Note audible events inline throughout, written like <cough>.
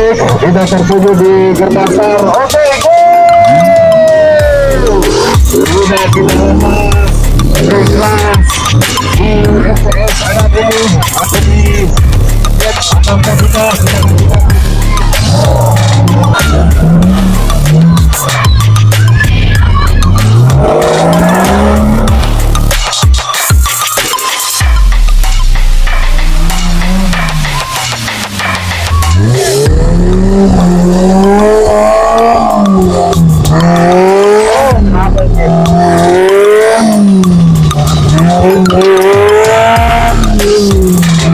Baik, kita tertuju di gerbang. Oke, go! Sudah kita lemas. Ikhlas. Di FPS ada di apa di apa kita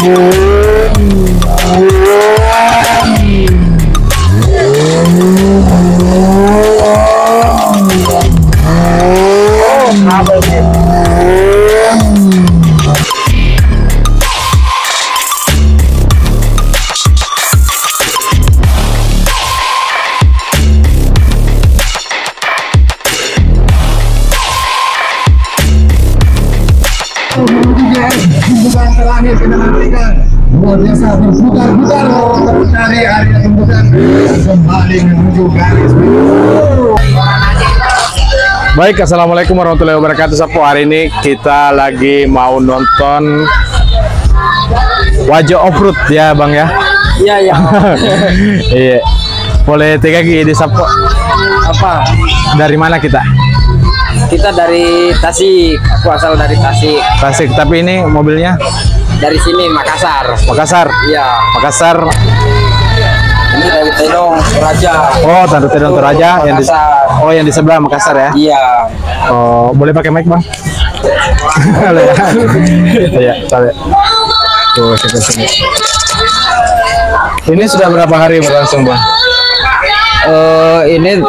Whoa. Nantikan luar biasa berputar-putar dari area pembukaan kembali menuju garis Baik, Assalamualaikum warahmatullahi wabarakatuh Sapo, hari ini kita lagi mau nonton Wajah Offroad ya Bang ya Iya, iya. <laughs> Iya Boleh tiga di Sapo Apa? Dari mana kita? Kita dari Tasik. Aku asal dari Tasik. Tasik, tapi ini mobilnya Dari sini Makassar. Makassar Iya. Makassar Ini dari Tedong, Raja. Oh, Tandu Tedong Toraja yang di, Makassar. Oh, yang di sebelah Makassar ya Iya. Oh, boleh pakai mic Bang? <laughs> Boleh ya? Iya, boleh. Tuh, sini, sini. Ini sudah berapa hari berlangsung Bang? Eh, ini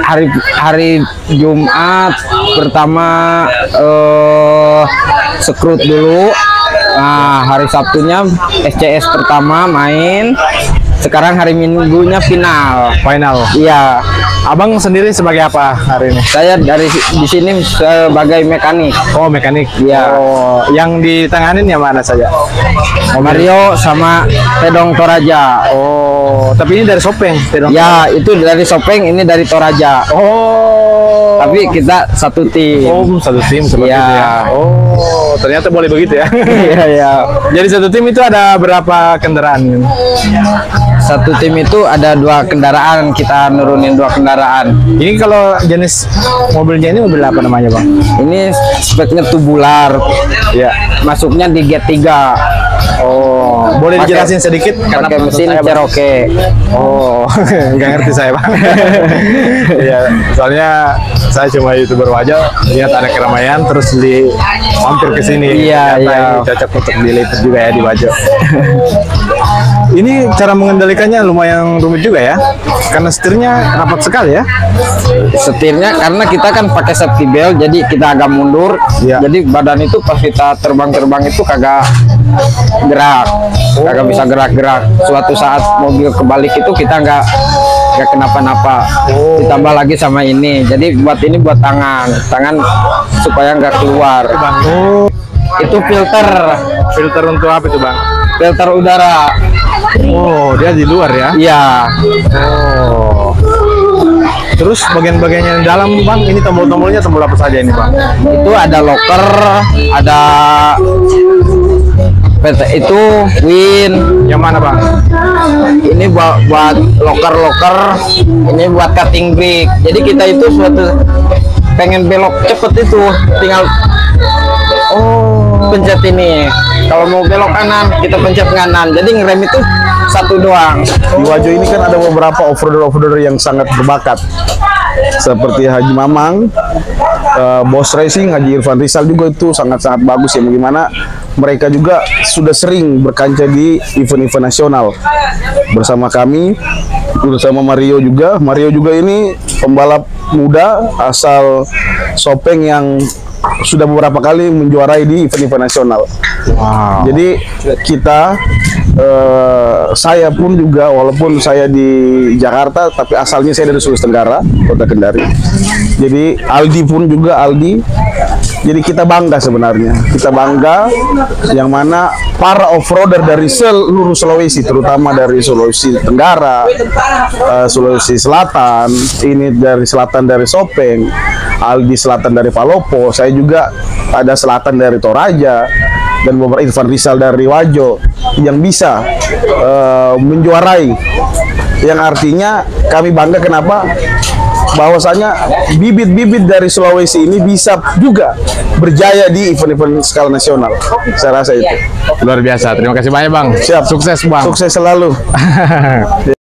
hari hari Jumat pertama eh sekrut dulu. Nah, hari Sabtunya SCS pertama main. Sekarang hari Minggunya final. Final. Iya. Abang sendiri sebagai apa hari ini? Saya dari di sini sebagai mekanik. Oh mekanik. Iya. Oh, yang ditanganin yang mana saja? Mario sama Tedong Toraja. Oh, tapi ini dari Sopeng. Tidak- Ya, itu dari Sopeng, ini dari Toraja. Oh. Tapi kita satu tim. Oh, satu tim seperti Iya. itu ya. Oh, ternyata boleh begitu ya. Iya, iya. <laughs> Jadi satu tim itu ada berapa kendaraan? Satu tim itu ada dua kendaraan, kita nurunin dua kendaraan. Ini kalau jenis mobilnya ini mobil apa namanya, Bang? Ini speknya tubular. Ya. Masuknya di G3. Oh, boleh Pakai- dijelasin sedikit karena Pakai menurut mesin saya, Bang, Cherokee. Oh, <laughs> nggak ngerti saya bang. <laughs> Iya, soalnya saya cuma youtuber wajah, lihat ada keramaian, terus di mampir ke sini. Iya, iya. Cocok untuk diliput juga ya di wajah. <laughs> ini cara mengendalikannya lumayan rumit juga ya, karena setirnya rapat sekali ya. Setirnya karena kita kan pakai safety belt, jadi kita agak mundur. Iya. Jadi badan itu pas kita terbang-terbang itu kagak gerak, kagak bisa gerak-gerak. Suatu saat mobil kebalik itu kita nggak nggak kenapa-napa. Oh. Ditambah lagi sama ini, jadi buat ini buat tangan, tangan supaya nggak keluar. Oh, Itu filter, filter untuk apa itu bang? Filter udara. Oh, dia di luar ya. Iya, Oh. Terus bagian-bagian yang dalam bang, ini tombol-tombolnya tombol apa saja ini bang? itu ada locker, ada PT itu win, Yang mana bang? ini buat buat locker locker ini buat cutting brake jadi kita itu suatu pengen belok cepet itu tinggal oh pencet ini kalau mau belok kanan kita pencet kanan jadi ngerem itu satu doang Di Wajo ini kan ada beberapa offroader-offroader yang sangat berbakat. Seperti Haji Mamang, eh, Bos Racing, Haji Irfan Rizal juga itu sangat-sangat bagus ya. Bagaimana mereka juga sudah sering berkancah di event-event nasional bersama kami, bersama Mario juga. Mario juga ini pembalap muda asal Sopeng yang sudah beberapa kali menjuarai di event-event nasional. Wow. Jadi kita eh, saya pun juga walaupun saya di Jakarta tapi asalnya saya dari Sulawesi Tenggara kota Kendari. Jadi Aldi pun juga Aldi. Jadi kita bangga sebenarnya. Kita bangga yang mana para offroader dari seluruh Sulawesi terutama dari Sulawesi Tenggara eh, Sulawesi Selatan ini dari selatan dari Sopeng Aldi selatan dari Palopo saya juga ada selatan dari Toraja dan beberapa Irfan Rizal dari Wajo yang bisa eh, menjuarai yang artinya kami bangga kenapa bahwasanya bibit-bibit dari Sulawesi ini bisa juga berjaya di event-event skala nasional saya rasa itu Luar biasa. Terima kasih banyak Bang. Siap. Sukses Bang. sukses selalu <laughs>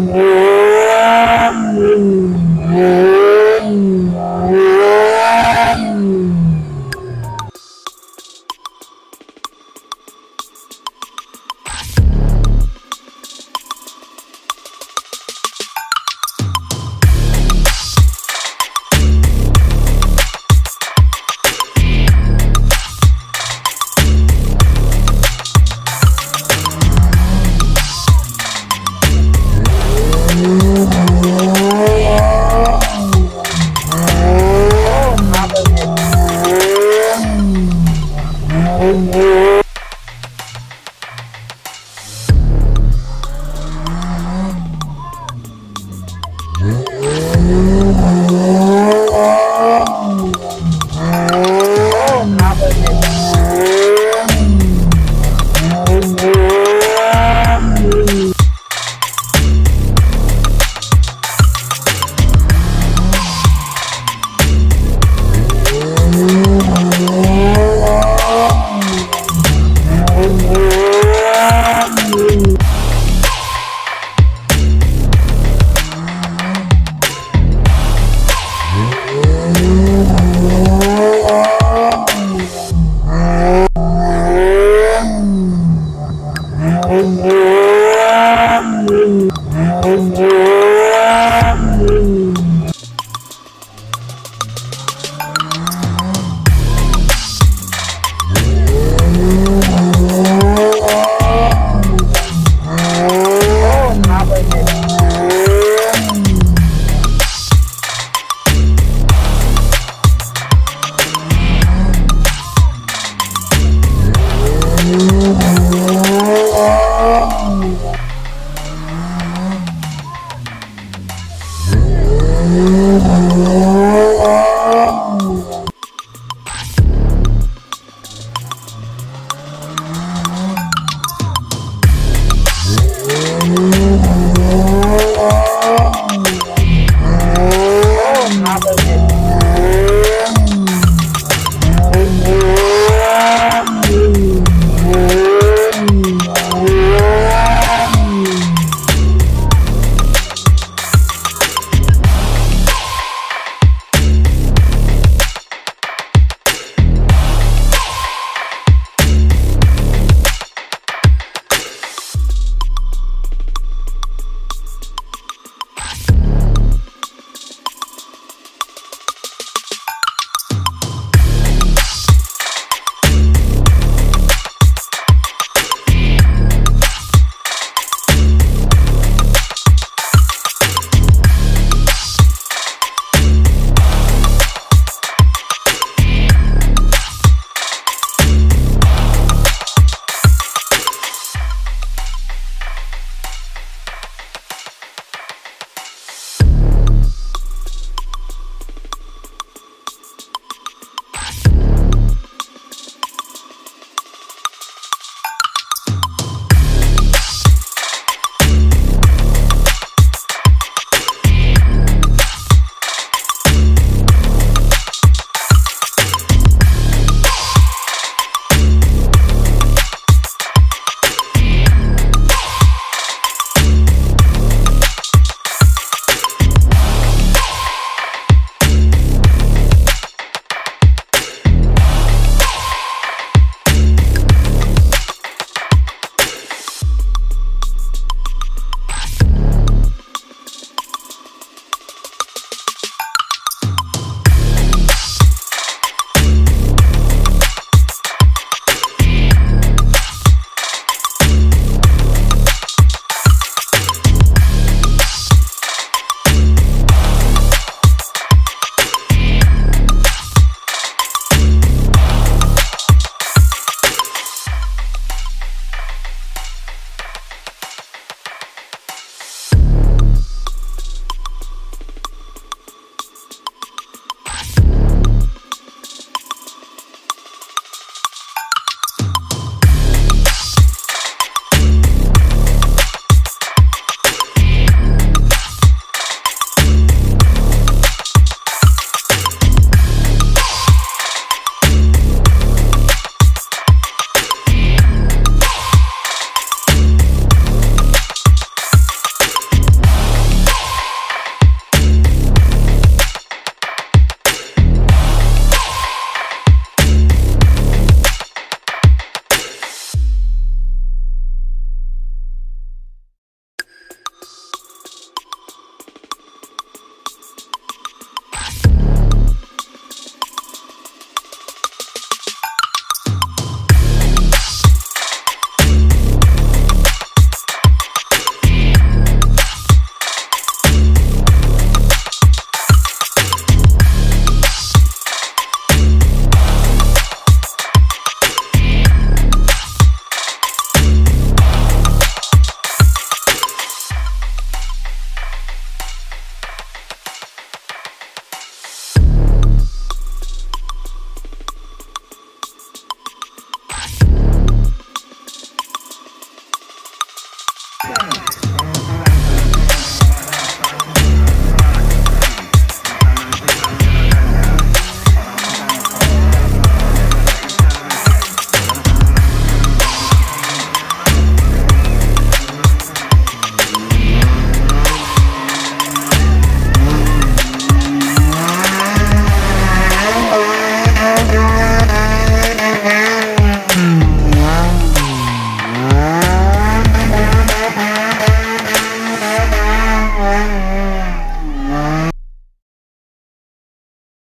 Oh,